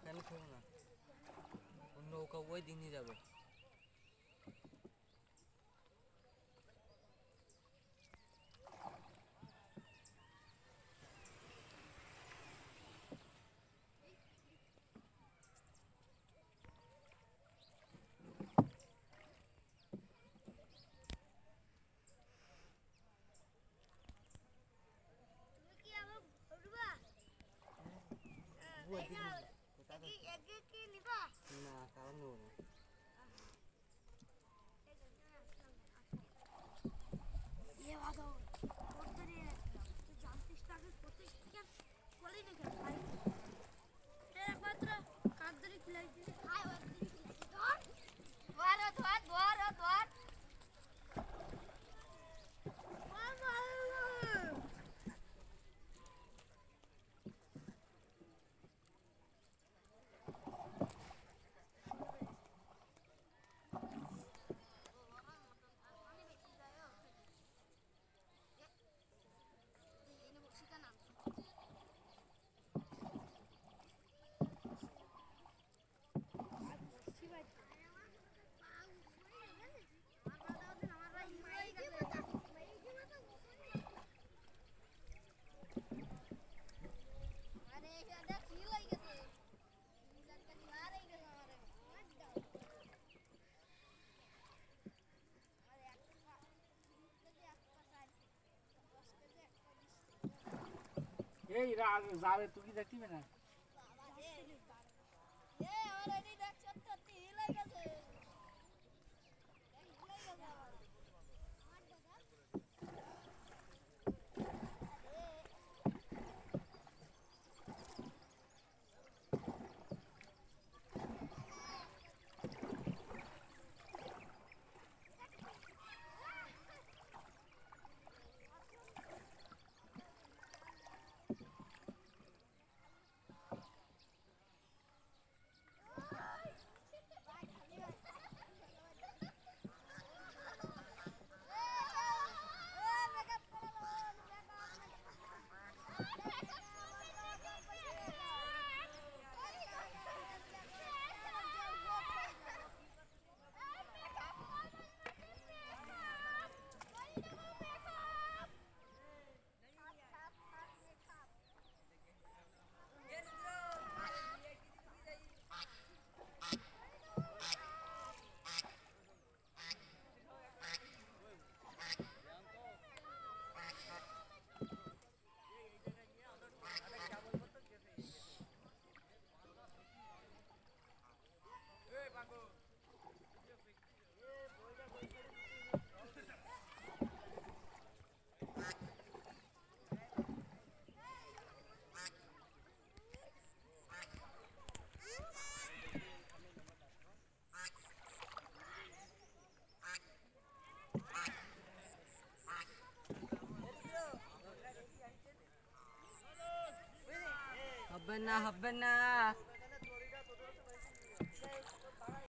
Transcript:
ওখানে থেকো না ও নৌকা ওই দিনই যাবে তুমি lagi gini pak. Nah kalau ए इरा जावे तू की देखती मैंने ये और अभी देख सकती ही लगे हबना हबना